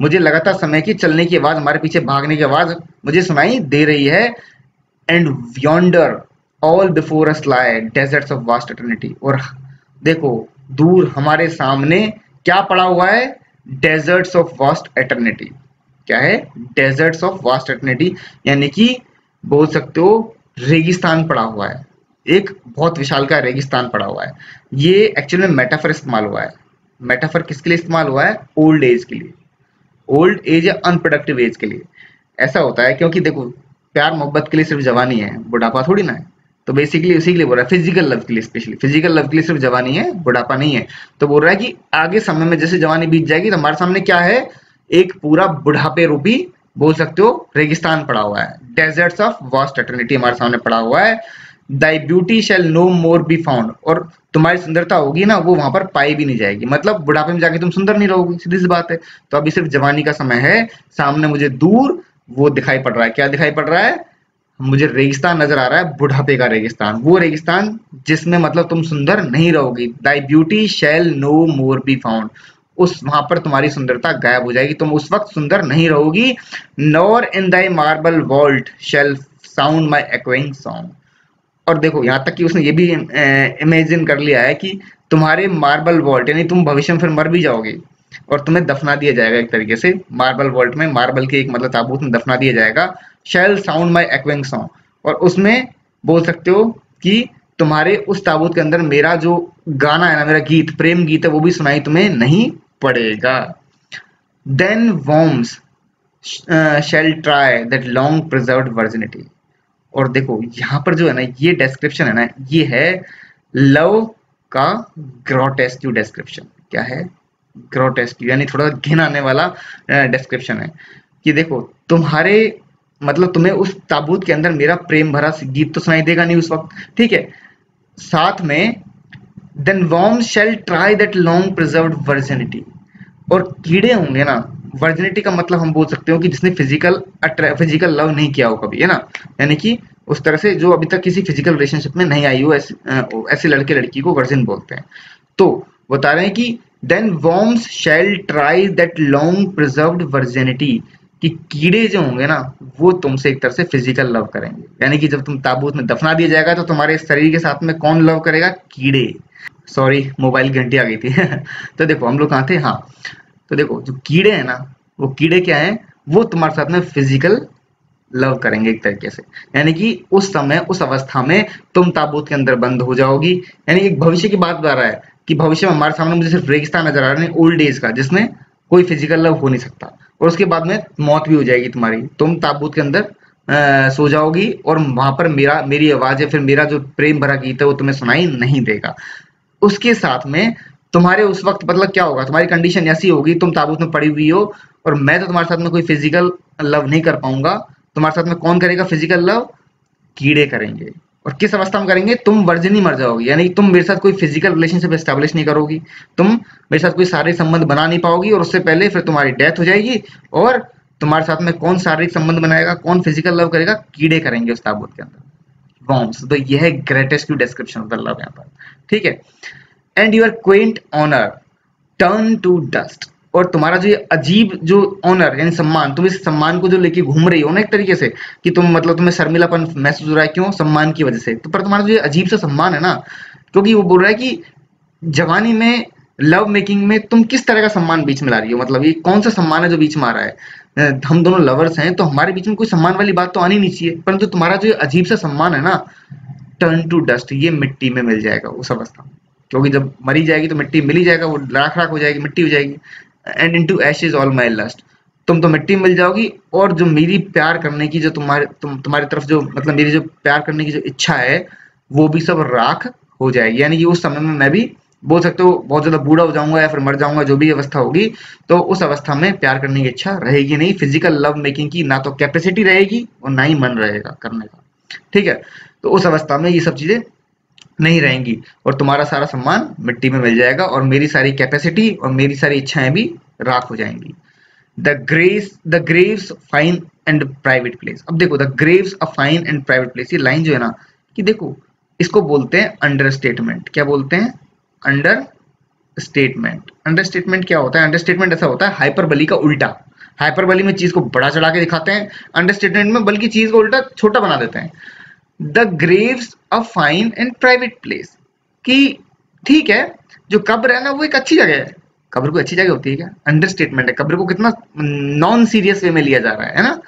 मुझे लगातार समय की चलने की आवाज़, हमारे पीछे भागने की आवाज़ मुझे सुनाई दे रही है। And yonder all before us lie deserts of vast eternity और देखो, दूर हमारे सामने क्या पड़ा हुआ है? डेजर्ट्स ऑफ़ वास्ट एटर्निटी क्या है? डेजर्ट्स ऑफ़ वास्ट एटर्निटी यानी कि बोल सकते हो रेगिस्तान पड़ा हुआ है। एक बहुत विशाल का रेगिस्तान पड़ा हुआ है। ये एक्चुअली में मेटाफर इस्तेमाल हुआ है। मेटाफर किसके लिए इस्तेमाल हुआ है? ओल्ड एज के लिए। ओल्ड एज या अनप्रोडक्टिव एज के लिए। ऐसा होता है क्योंकि देखो, प्यार मोहब्बत के लिए सिर्फ़ जवानी है, बुढ़ापा थोड़ी ना है। तो बेसिकली उसी के लिए बोल रहा है फ़िज़िकल लव के लिए स्पेशली फ़िज़िकल लव के लिए सिर्फ़ जवानी है, बुढ़ापा नहीं है। तो बोल रहा है कि आगे समय में जैसे जवानी बीत जाएगी तो हमारे सामने क्या है? एक पूरा बुढ़ापे रूपी, बोल सकते हो, रेगिस्तान पड़ा हुआ है। डेजर्ट्स ऑफ़ वास्ट एटर्निटी हमारे सामने पड़ा हुआ है। Thy beauty shall no more be found और तुम्हारी सुंदरता होगी ना, वो वहाँ पर पाई भी नहीं जाएगी। मतलब बुढ़ापे में जाके तुम सुंदर नहीं रहोगे, सीधी सी बात है। तो अभी सिर्फ़ जवानी का समय है। सामने मुझे दूर वो दिखाई पड़ रहा है। क्या दिखाई पड़ रहा है? मुझे रेगिस्तान नज़र आ रहा है, बुढ़ापे का रेगिस्तान। वो रेगिस्तान जिसमें मतलब तुम सुंदर नहीं रहोगी। Thy beauty shall no more be found उस, वहाँ पर तुम्हारी सुंदरता गायब हो जाएगी। तुम उस वक्त सुंदर नहीं रहोगी nor in thy marble vault shall sound my echoing song और देखो, यहाँ तक कि उसने ये भी इमेजिन कर लिया है कि तुम्हारे मार्बल वॉल्ट यानी तुम भविष्य में फिर मर भी जाओगे। और तुम्हें दफना दिया जाएगा एक तरीके से। मार्बल वॉल्ट में मार्बल के एक मतलब ताबूत में दफना दिया जाएगा। Shall sound my echoing song और उसमें बोल सकते हो कि तुम्हारे उस ताबूत के अंदर मेरा जो गाना है ना, मेरा गीत, प्रेम गीत है, वो भी सुनाई तुम्हें नहीं पड़ेगा। Then worms shall try that long preserved virginity और देखो, यहाँ पर जो है ना, ये डिस्क्रिप्शन है ना, ये है लव का ग्रोटेस्क्यू डिस्क्रिप्शन क्या है? ग्रोटेस्क्यू यानी थोड़ा घिन आने वाला डिस्क्रिप्शन है। कि देखो, तुम्हारे मतलब तुम्हें उस ताबूत के अंदर मेरा प्रेम भरा गीत तो सुनाई देगा नहीं उस वक्त। ठीक है? साथ में then worm shall try that long preserved virginity और कीड़े होंगे ना वर्जिनिटी का मतलब हम बोल सकते हो कि जिसने फ़िज़िकल फ़िज़िकल लव नहीं किया हो कभी है ना? यानी कि उस तरह से जो अभी तक किसी फ़िज़िकल रिलेशनशिप में नहीं आई हो ऐसे, ऐसे लड़के लड़की को वर्जिन बोलते हैं। तो बता रहे हैं कि then worms shall try that long preserved virginity कि कीड़े जो होंगे ना, वो तुमसे एक तरह से फ़िज़िकल लव करेंगे। यानी कि जब तुम ताबूत में दफना दिया जाएगा तो तुम्हारे शरीर के साथ में कौन लव करेगा? कीड़े। सॉरी मोबाइल घंटी आ गई थी। तो देखो, हम लोग कहा थे? हाँ। तो देखो, जो कीड़े हैं ना, वो कीड़े क्या है? वो तुम्हारे साथ में फ़िज़िकल लव करेंगे एक तरीके से। यानी कि उस समय, उस अवस्था में तुम ताबूत के अंदर बंद हो जाओगी। यानी एक भविष्य की बात बता रहा है कि भविष्य में हमारे सामने मुझे सिर्फ़ रेगिस्तान नज़र आ रहा है ओल्ड एज का, जिसमें कोई फ़िज़िकल लव हो नहीं सकता। और उसके बाद में मौत भी हो जाएगी तुम्हारी। तुम ताबूत के अंदर आ, सो जाओगी और वहाँ पर मेरा मेरी आवाज़ या फिर मेरा जो प्रेम भरा गीत है वो तुम्हें सुनाई नहीं देगा। उसके साथ में तुम्हारे उस वक्त मतलब क्या होगा? तुम्हारी कंडीशन ऐसी होगी तुम ताबूत में पड़ी हुई हो और मैं तो तुम्हारे साथ में कोई फ़िज़िकल लव नहीं कर पाऊँगा। तुम्हारे साथ में कौन करेगा फ़िज़िकल लव कीड़े करेंगे। और किस अवस्था में करेंगे? तुम वर्जिन मर जाओगी। यानी तुम मेरे साथ कोई फ़िज़िकल रिलेशनशिप एस्टेब्लिश नहीं करोगी। तुम मेरे साथ कोई शारीरिक संबंध बना नहीं पाओगी और उससे पहले फिर तुम्हारी डेथ हो जाएगी और तुम्हारे साथ में कौन शारीरिक संबंध बनाएगा, कौन फ़िज़िकल लव करेगा, कीड़े करेंगे उस ताबूत के अंदर। वॉर्म्स तो यह है greatest description of the love यहाँ पर। ठीक है? And your quaint honour turn to dust और तुम्हारा जो ये अजीब जो ऑनर यानी सम्मान, तुम इस सम्मान को जो लेके घूम रही हो ना एक तरीके से, कि तुम मतलब तुम्हें शर्मिलापन महसूस हो रहा है क्यों? सम्मान की वजह से। तो पर तुम्हारा जो ये अजीब सा सम्मान है ना, क्योंकि वो बोल रहा है कि जवानी में लव मेकिंग में तुम किस तरह का सम्मान बीच में ला रही हो? मतलब ये कौन सा सम्मान है जो बीच में आ रहा है? हम दोनों लवर्स हैं तो हमारे बीच में कोई सम्मान वाली बात तो आनी नहीं चाहिए। परंतु तुम्हारा जो अजीब सा सम्मान है ना टर्न टू डस्ट ये मिट्टी में मिल जाएगा अवस्था में। क्योंकि जब मरी जाएगी तो मिट्टी मिल ही जाएगा, वो राख राख हो जाएगी, मिट्टी हो जाएगी। And into ashes all my lust तुम तो मिट्टी मिल जाओगी, और जो मेरी प्यार करने की जो तुम्हारे, तुम, तुम्हारी तरफ़ जो मतलब मेरी जो प्यार करने की जो इच्छा है, वो भी सब राख हो जाएगी। यानी कि उस समय में मैं भी बोल सकते हो, बहुत ज़्यादा बूढ़ा हो जाऊँगा या फिर मर जाऊँगा, जो भी अवस्था होगी तो उस अवस्था में प्यार करने की इच्छा रहेगी नहीं। फ़िज़िकल लव मेकिंग की ना तो कैपेसिटी रहेगी और ना ही मन रहेगा करने का। ठीक है? तो उस अवस्था में ये सब चीज़ें नहीं रहेंगी। और तुम्हारा सारा सम्मान मिट्टी में मिल जाएगा और मेरी सारी कैपेसिटी और मेरी सारी इच्छाएँ भी राख हो जाएँगी। The graves the graves fine and private place अब देखो the graves a fine and private place ये लाइन जो है ना, कि देखो, इसको बोलते हैं अंडर स्टेटमेंट क्या बोलते हैं? अंडर स्टेटमेंट अंडर स्टेटमेंट क्या होता है? अंडर स्टेटमेंट ऐसा होता है हाइपरबली का उल्टा। हाइपरबली में चीज़ को बड़ा चढ़ा के दिखाते हैं। अंडर स्टेटमेंट में बल्कि चीज़ को उल्टा छोटा बना देते हैं। The graves a fine and private place कि ठीक है, जो कब्र है ना, वो एक अच्छी जगह है। कब्र को अच्छी जगह होती है क्या? अंडरस्टेटमेंट है। कब्र को कितना नॉन सीरियस वे में लिया जा रहा है ना?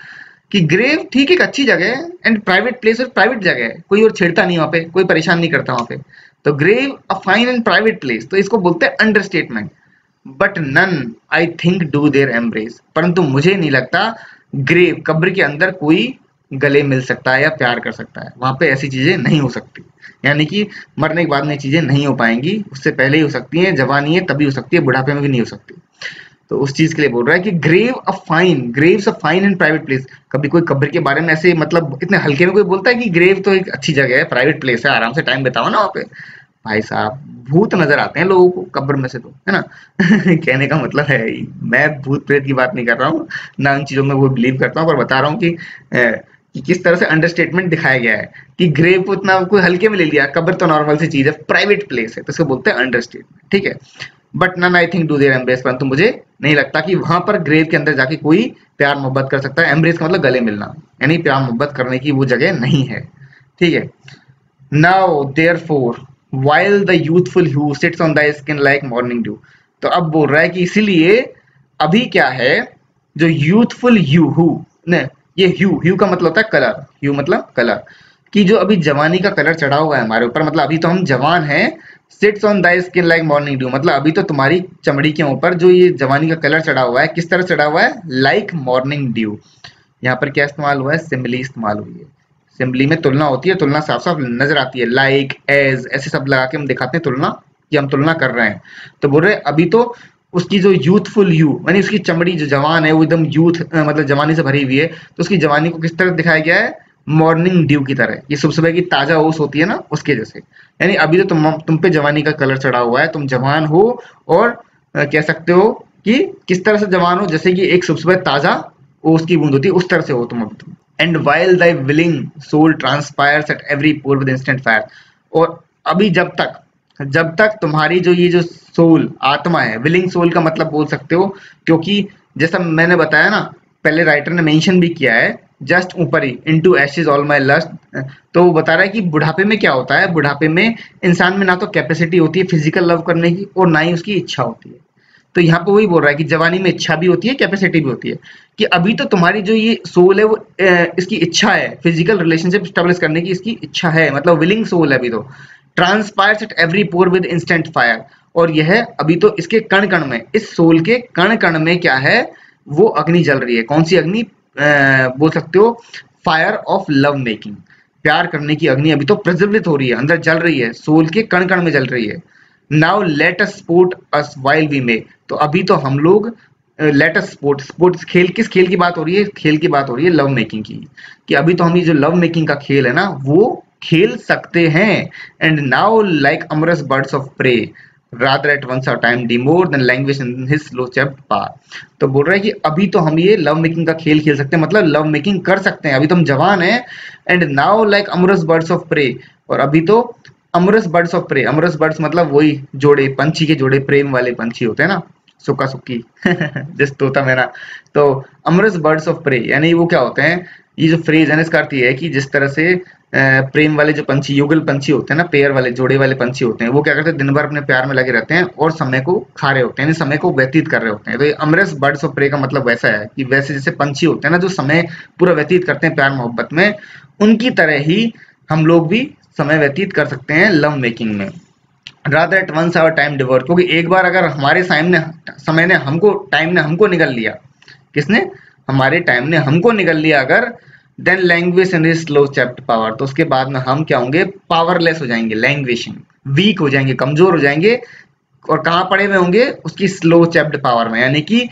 कि ग्रेव ठीक एक अच्छी जगह है एंड प्राइवेट प्लेस और प्राइवेट जगह है। कोई और छेड़ता नहीं वहाँ पे, कोई परेशान नहीं करता वहाँ पे। तो grave a fine and private place तो इसको बोलते हैं understatement but none I think do there embrace परंतु मुझे नहीं लगता ग्रेव कब्र के अंदर कोई गले मिल सकता है या प्यार कर सकता है। वहाँ पे ऐसी चीज़ें नहीं हो सकती। यानी कि मरने के बाद में चीज़ें नहीं हो पाएँगी। उससे पहले ही हो सकती है, जवानी है तभी हो सकती है, बुढ़ापे में भी नहीं हो सकती। तो उस चीज़ के लिए बोल रहा है कि grave a fine graves a fine and private place कभी कोई कब्र के बारे में ऐसे मतलब इतने हल्के में कोई बोलता है कि ग्रेव तो एक अच्छी जगह है प्राइवेट प्लेस है, आराम से टाइम बिताओ ना वहाँ पे। भाई साहब, भूत नज़र आते हैं लोगों को, कब्र में से तो है ना? कहने का मतलब है, मैं भूत प्रेत की बात नहीं कर रहा हूँ, ना उन चीज़ों में वो बिलीव करता हूँ, पर बता रहा हूँ कि कि किस तरह से अंडरस्टेटमेंट दिखाया गया है कि ग्रेव को इतना कोई हल्के में ले लिया, कब्र तो नॉर्मल सी चीज़ है प्राइवेट प्लेस है तो इसको बोलते हैं अंडरस्टेटमेंट ठीक है? But none I think do there embrace परंतु मुझे नहीं लगता कि वहाँ पर ग्रेव के अंदर जाके कोई प्यार मोहब्बत कर सकता है। एम्ब्रेस का मतलब गले मिलना, यानी प्यार मोहब्बत करने की वो जगह नहीं है, ठीक है? Now therefore while the youthful hue sits on the skin like morning dew तो अब बोल रहा है कि इसीलिए अभी क्या है, जो यूथफुल यू हु ये ह्यू ह्यू का मतलब होता है कलर ह्यू मतलब कलर कि जो अभी जवानी का कलर चढ़ा हुआ है हमारे ऊपर मतलब अभी तो हम जवान हैं sits on the skin like morning dew मतलब अभी तो तुम्हारी चमड़ी के ऊपर जो ये जवानी का कलर चढ़ा हुआ है, किस तरह चढ़ा हुआ है? लाइक मॉर्निंग ड्यू यहाँ पर क्या इस्तेमाल हुआ है? सिम्बली इस्तेमाल हुई है. सिम्बली में तुलना होती है, तुलना साफ़ साफ़ नज़र आती है. लाइक एज ऐसे सब लगा के हम दिखाते हैं तुलना, कि हम तुलना कर रहे हैं. तो बोल रहे अभी तो उसकी जो यूथफुल यू यानी उसकी चमड़ी जो जवान है, वो एकदम यूथ मतलब जवानी से भरी हुई है तो उसकी जवानी को किस तरह दिखाया गया है? मॉर्निंग ड्यू की तरह। ये सुबह सुबह की ताज़ा ओस होती है ना, उसके जैसे। यानी अभी तो तुम तुम पे जवानी का कलर चढ़ा हुआ है, तुम जवान हो और कह सकते हो कि किस तरह से जवान हो, जैसे कि एक सुबह सुबह ताज़ा ओस की बूंद होती है, उस तरह से हो तुम अभी तुम and while thy willing soul transpires at every pore with instant fire और अभी जब तक जब तक तुम्हारी जो ये जो सोल आत्मा है। विलिंग सोल का मतलब बोल सकते हो, क्योंकि जैसा मैंने बताया ना, पहले राइटर ने मेंशन भी किया है जस्ट ऊपर ही into ashes all my lust तो वो बता रहा है कि बुढ़ापे में क्या होता है? बुढ़ापे में इंसान में ना तो कैपेसिटी होती है फ़िज़िकल लव करने की, और ना ही उसकी इच्छा होती है। तो यहाँ पे वही बोल रहा है कि जवानी में इच्छा भी होती है कैपेसिटी भी होती है। कि अभी तो तुम्हारी जो ये सोल है, वो इसकी इच्छा है फ़िज़िकल रिलेशनशिप स्टेब्लिश करने की इसकी इच्छा है मतलब विलिंग सोल है अभी तो। Transpires at every pore with instant fire और यह अभी तो इसके कण कण में, इस सोल के कण कण में क्या है, वो अग्नि जल रही है। कौन सी अग्नि? बोल सकते हो फायर ऑफ़ लव मेकिंग प्यार करने की अग्नि अभी तो प्रज्वलित हो रही है, अंदर जल रही है, सोल के कण कण में जल रही है। Now let us sport us while we may तो अभी तो हम लोग लेट अस स्पोर्ट स्पोर्ट्स खेल, किस खेल की बात हो रही है? खेल की बात हो रही है लव मेकिंग की। कि अभी तो हम ये जो लव मेकिंग का खेल है ना, वो खेल सकते हैं। And now like amorous birds of prey rather, at once our time demore than language in his slow chapter path तो बोल रहा है कि अभी तो हम ये लव मेकिंग का खेल खेल सकते हैं मतलब लव मेकिंग कर सकते हैं। अभी तो हम जवान हैं and now like amorous birds of prey और अभी तो amorous birds of prey amorous birds मतलब वही जोड़े, पंछी के जोड़े, प्रेम वाले पंछी होते हैं ना सुक्का सुक्की। जिस तोता मेरा। तो अमरस बर्ड्स ऑफ़ प्रे यानी वो क्या होते हैं? ये जो फ्रेज है इसका अर्थ ये है कि जिस तरह से प्रेम वाले जो पंछी, युगल पंछी होते हैं ना पेयर वाले, जोड़े वाले पंछी होते हैं, वो क्या करते हैं, दिन भर अपने प्यार में लगे रहते हैं और समय को खा रहे होते हैं समय को व्यतीत कर रहे होते हैं। तो ये अमरस बर्ड्स ऑफ़ प्रे का मतलब वैसा है कि वैसे जैसे पंछी होते हैं ना, जो समय पूरा व्यतीत करते हैं प्यार मोहब्बत में, उनकी तरह ही हम लोग भी समय व्यतीत कर सकते हैं लव मेकिंग में। Rather at once our time devour क्योंकि एक बार अगर हमारे सामने समय ने हमको, टाइम ने हमको निकल लिया, किसने? हमारे टाइम ने हमको निकल लिया अगर than languish in slow chapped power. तो उसके बाद में हम क्या होंगे? पावरलेस हो जाएँगे लैंग्वेजिंग वीक हो जाएँगे, कमज़ोर हो जाएँगे। और कहाँ पड़े हुए होंगे? उसकी स्लो चैप्ड पावर में। यानी कि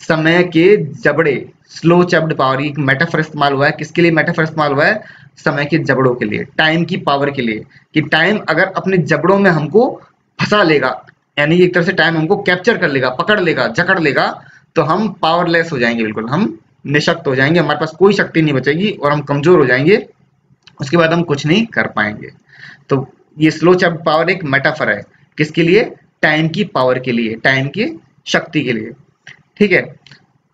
समय के जबड़े। स्लो चैप्ड पावर एक मेटाफर इस्तेमाल हुआ है। किसके लिए मेटाफर इस्तेमाल हुआ है? समय के जबड़ों के लिए टाइम की पावर के लिए। कि टाइम अगर अपने जबड़ों में हमको फंसा लेगा, यानी एक तरह से टाइम हमको कैप्चर कर लेगा, पकड़ लेगा, जकड़ लेगा तो हम पावरलेस हो जाएँगे, बिल्कुल। हम निशक्त हो जाएँगे हमारे पास कोई शक्ति नहीं बचेगी और हम कमज़ोर हो जाएँगे उसके बाद हम कुछ नहीं कर पाएँगे। तो ये स्लो चैप्ट पावर एक मेटाफर है किसके लिए? टाइम की पावर के लिए टाइम की शक्ति के लिए। ठीक है?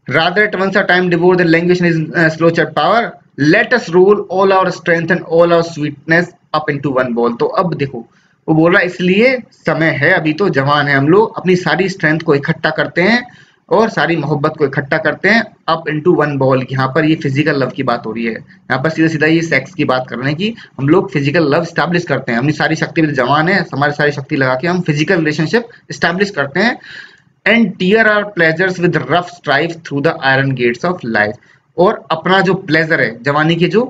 Rather at once a time devour the language is uh, slow chat power let us roll all our strength and all our sweetness up into तो अब देखो वो बोल रहा है इसलिए समय है अभी तो जवान है हम लोग अपनी सारी स्ट्रेंथ को इकट्ठा करते हैं और सारी मोहब्बत को इकट्ठा करते हैं अप इनटू वन बॉल यहाँ पर ये फ़िज़िकल लव की बात हो रही है। यहाँ पर सीधा सीधा ये सेक्स की बात कर रहे हैं कि हम लोग फ़िज़िकल लव स्टैब्लिश करते हैं। अपनी सारी शक्ति जवान है, हमारी सारी शक्ति लगा के हम फ़िज़िकल रिलेशनशिप स्टैब्लिश करते हैं and tear our pleasures with rough strife through the iron gates of life और अपना जो प्लेजर है, जवानी के जो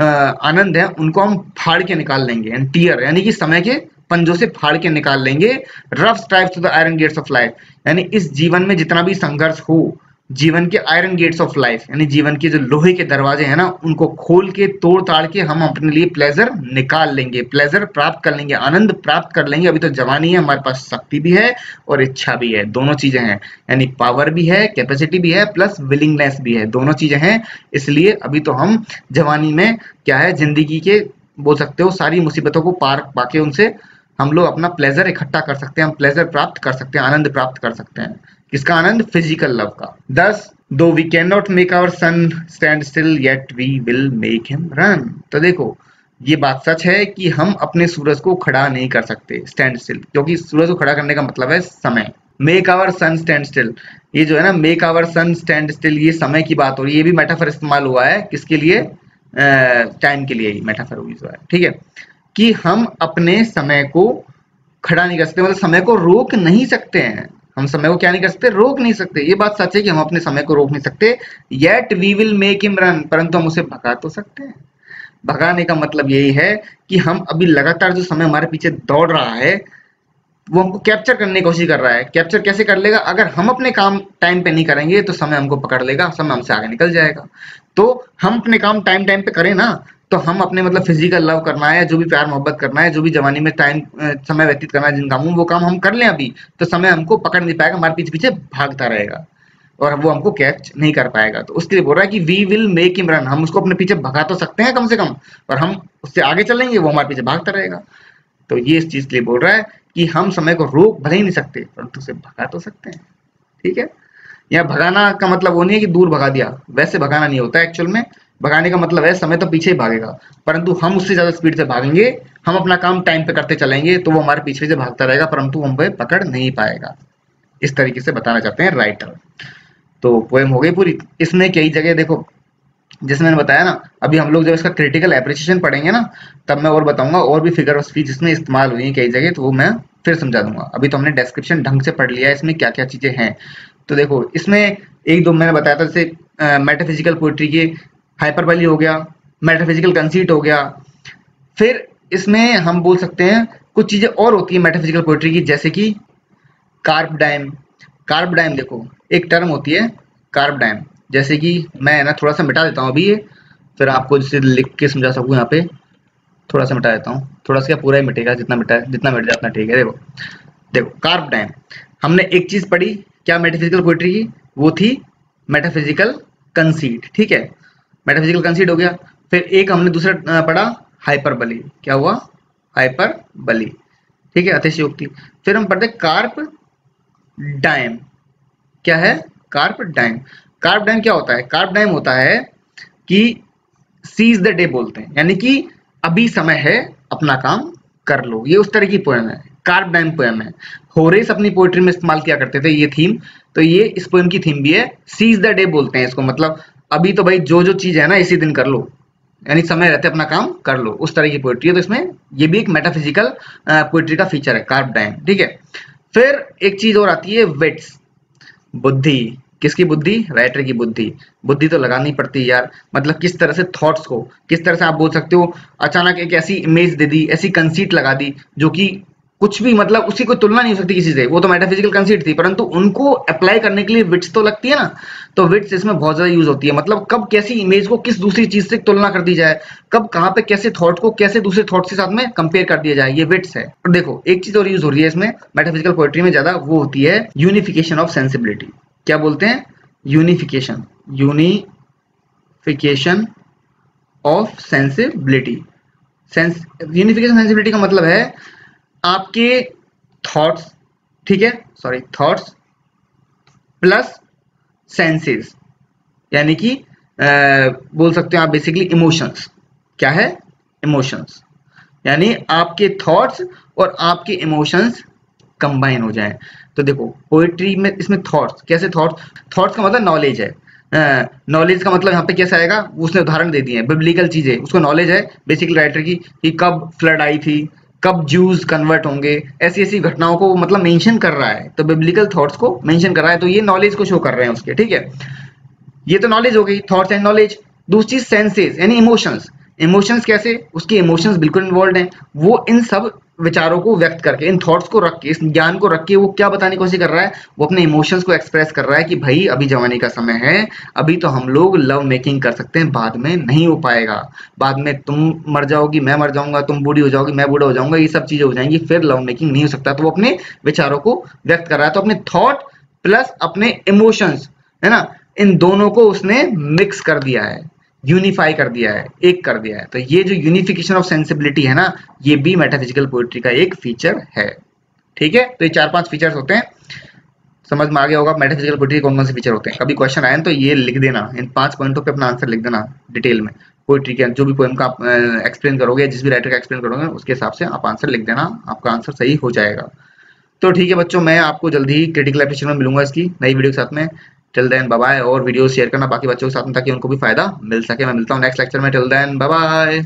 आनंद है, उनको हम फाड़ के निकाल लेंगे। एंड टीयर यानी कि समय के पंजों से फाड़ के निकाल लेंगे। Rough strife to the iron gates of life यानी इस जीवन में जितना भी संघर्ष हो, जीवन के आयरन गेट्स ऑफ़ लाइफ यानी जीवन के जो लोहे के दरवाजे हैं ना, उनको खोल के, तोड़ ताड़ के हम अपने लिए प्लेजर निकाल लेंगे। प्लेजर प्राप्त कर लेंगे, आनंद प्राप्त कर लेंगे। अभी तो जवानी है, हमारे पास शक्ति भी है और इच्छा भी है। दोनों चीज़ें हैं। यानी पावर भी है कैपेसिटी भी है प्लस विलिंगनेस भी है। दोनों चीज़ें हैं। इसलिए अभी तो हम जवानी में क्या है, ज़िंदगी के बोल सकते हो, सारी मुसीबतों को पार, पाके उनसे हम लोग अपना प्लेजर इकट्ठा कर सकते हैं, हम प्लेजर प्राप्त कर सकते हैं, आनंद प्राप्त कर सकते हैं। किसका आनंद? फ़िज़िकल लव का। Thus though we cannot make our sun stand still yet we will make him run तो देखो, ये बात सच है कि हम अपने सूरज को खड़ा नहीं कर सकते स्टैंड स्टिल क्योंकि सूरज को खड़ा करने का मतलब है समय। Make our sun stand still ये जो है ना make our sun stand still ये समय की बात हो रही है। ये भी मेटाफर इस्तेमाल हुआ है किसके लिए? टाइम के लिए ही मेटाफर हुआ है। ठीक है? कि हम अपने समय को खड़ा नहीं कर सकते मतलब समय को रोक नहीं सकते हैं। हम समय को क्या नहीं कर सकते? रोक नहीं सकते। ये बात सच है कि हम अपने समय को रोक नहीं सकते। Yet we will make him run परंतु हम उसे भगा तो सकते हैं। भगाने का मतलब यही है कि हम अभी लगातार जो समय हमारे पीछे दौड़ रहा है, वो हमको कैप्चर करने की कोशिश कर रहा है। कैप्चर कैसे कर लेगा? अगर हम अपने काम टाइम पे नहीं करेंगे तो समय हमको पकड़ लेगा, समय हमसे आगे निकल जाएगा। तो हम अपने काम टाइम टाइम पे करें ना तो हम अपने मतलब फ़िज़िकल लव करना है, जो भी प्यार, मोहब्बत करना है, जो भी जवानी में टाइम समय व्यतीत करना है जिन कामों वो काम हम कर लें अभी तो समय हमको पकड़ नहीं पाएगा, हमारे पीछे पीछे भागता रहेगा और वो हमको कैच नहीं कर पाएगा। तो उसके लिए बोल रहा है कि we will make him run हम उसको अपने पीछे भगा तो सकते हैं कम से कम और हम उससे आगे चलेंगे, वो हमारे पीछे भागता रहेगा। तो ये इस चीज़ के लिए बोल रहा है कि हम समय को रोक भले ही नहीं सकते, परंतु उसे भगा तो सकते हैं। ठीक है? यहाँ भगाना का मतलब वो नहीं है कि दूर भगा दिया। वैसे भगाना नहीं होता एक्चुअल में। भगाने का मतलब है, समय तो पीछे ही भागेगा। परंतु हम उससे ज़्यादा स्पीड से भागेंगे, हम अपना काम टाइम पे करते चलेंगे तो वो हमारे पीछे से भागता रहेगा, परंतु हम वह पकड़ नहीं पाएगा। इस तरीके से बताना चाहते हैं राइटर तो पोएम हो गई पूरी। इसमें कई जगह देखो, जैसे मैंने बताया ना, अभी हम लोग जब इसका क्रिटिकल एप्रिसिएशन पढ़ेंगे ना, तब मैं और बताऊँगा, और भी फिगर ऑफ़ स्पीच इसमें इस्तेमाल हुई है कई जगह तो वो मैं फिर समझा दूँगा। अभी तो हमने डिस्क्रिप्शन ढंग से पढ़ लिया है, इसमें क्या क्या चीज़ें हैं। तो देखो, इसमें एक दो मैंने बताया था, जैसे मेटाफिजिकल पोइट्री के हाइपरबली हो गया मेटाफिजिकल कंसीट हो गया। फिर इसमें हम बोल सकते हैं, कुछ चीज़ें और होती है मेटाफिजिकल पोइट्री की, जैसे कि कार्ब डाइम देखो, एक टर्म होती है कार्ब डाइम जैसे कि मैं, ना थोड़ा सा मिटा देता हूँ अभी ये। फिर आपको जिसे लिख के समझा सकूँ यहाँ पे। थोड़ा सा मिटा देता हूँ। थोड़ा सा क्या, पूरा ही मिटेगा, जितना मिटा, जितना मिट जाए उतना ठीक है, देखो। देखो डाइम हमने एक चीज़ पढ़ी, क्या मेटाफिजिकल पोइट्री की? वो थी मेटाफिजिकल कंसीट ठीक है? मेटाफिजिकल कंसीड हो गया। फिर एक हमने दूसरा पढ़ा हाइपर बली क्या हुआ? हाइपर बली ठीक है अतिशयोक्ति फिर हम पढ़ते कार्प डाइम क्या है? कार्प डाइम कार्प डाइम क्या होता है? कार्प डाइम होता है कि सीज द डे बोलते हैं। यानी कि अभी समय है, अपना काम कर लो। ये उस तरह की पोएम है। कार्प डाइम पोएम है। होरेस अपनी पोएट्री में इस्तेमाल किया करते थे, ये थीम तो ये इस पोएम की थीम भी है। सीज द डे बोलते हैं इसको। मतलब अभी तो भाई जो जो चीज़ है ना, इसी दिन कर लो। यानी समय रहते अपना काम कर लो। उस तरह की पोइट्री है तो इसमें ये भी एक मेटाफिजिकल पोइट्री का फीचर है कार्ब डाइम ठीक है? फिर एक चीज़ और आती है वेट्स बुद्धि। किसकी बुद्धि? राइटर की बुद्धि। बुद्धि तो लगानी पड़ती है यार। मतलब किस तरह से थॉट्स को, किस तरह से आप बोल सकते हो, अचानक एक ऐसी इमेज दे दी, ऐसी कंसीट लगा दी, जो कि कुछ भी मतलब उसकी कोई तुलना नहीं हो सकती किसी से। वो तो मेटाफिजिकल कंसीट थी, परंतु उनको अप्लाई करने के लिए विट्स तो लगती है ना तो विट्स इसमें बहुत ज़्यादा यूज़ होती है। मतलब कब कैसी इमेज को किस दूसरी चीज़ से तुलना कर दी जाए, कब कहाँ पे कैसे थॉट को कैसे दूसरे थॉट के साथ में कंपेयर कर दिया जाए, ये विट्स है। और देखो, एक चीज़ और यूज़ हो रही है इसमें मेटाफिजिकल पोएट्री में ज़्यादा वो होती है यूनिफिकेशन ऑफ़ सेंसिबिलिटी क्या बोलते हैं? Unification unification of sensibility sense unification sensibility का मतलब है आपके थॉट्स ठीक है? सॉरी थॉट्स प्लस सेंसेस यानी कि बोल सकते हैं आप बेसिकली इमोशंस क्या है? इमोशंस यानी आपके थॉट्स और आपके इमोशंस कंबाइन हो जाएँ। तो देखो पोएट्री में इसमें थॉट्स कैसे थॉट्स थॉट्स का मतलब नॉलेज है। नॉलेज का मतलब यहाँ पे कैसा आएगा? उसने उदाहरण दे दिए बिब्लिकल चीज़ें, उसको नॉलेज है। बेसिकली राइटर की कि कब फ्लड आई थी कब जूस कन्वर्ट होंगे, ऐसी ऐसी घटनाओं को मतलब मेंशन कर रहा है तो बिब्लिकल थॉट्स को मेंशन कर रहा है तो ये नॉलेज को शो कर रहे हैं उसके, ठीक है? ये तो नॉलेज हो गई थॉट्स एंड नॉलेज दूसरी सेंसेज यानी इमोशंस इमोशंस कैसे? उसके इमोशंस बिल्कुल इन्वॉल्व हैं, वो इन सब विचारों को व्यक्त करके, इन थॉट्स को रख के, इस ज्ञान को रख के वो क्या बताने की कोशिश कर रहा है? वो अपने इमोशंस को एक्सप्रेस कर रहा है कि भाई, अभी जवानी का समय है, अभी तो हम लोग लव मेकिंग कर सकते हैं, बाद में नहीं हो पाएगा। बाद में तुम मर जाओगी, मैं मर जाऊँगा, तुम बूढ़ी हो जाओगी, मैं बूढ़ा हो जाऊँगा, ये सब चीज़ें हो जाएँगी, फिर लव मेकिंग नहीं हो सकता। तो वो अपने विचारों को व्यक्त कर रहा है। तो अपने थॉट प्लस अपने इमोशंस है ना? इन दोनों को उसने मिक्स कर दिया है। यूनिफाई कर दिया है, एक कर दिया है। तो ये जो यूनिफिकेशन ऑफ़ सेंसिबिलिटी है ना, ये भी मेटाफिजिकल पोइट्री का एक फीचर है। ठीक है? तो ये चार पाँच फीचर्स होते हैं। समझ में आ गया होगा मेटाफिजिकल पोइट्री कौन कौन से फीचर होते हैं। कभी क्वेश्चन आए तो ये लिख देना। इन पाँच पॉइंटों पे अपना आंसर लिख देना डिटेल में। पोइट्री के, जो भी पोएम का आप एक्सप्लेन करोगे, जिस भी राइटर का एक्सप्लेन करोगे, उसके हिसाब से आप आंसर लिख देना। आपका आंसर सही हो जाएगा। तो ठीक है बच्चों, मैं आपको जल्दी ही क्रिटिकल एप्लीकेशन में मिलूँगा इसकी नई वीडियो के साथ में। टिल देन बाय और वीडियो शेयर करना बाकी बच्चों के साथ में ताकि उनको भी फ़ायदा मिल सके। मैं मिलता हूँ नेक्स्ट लेक्चर में। Till then bye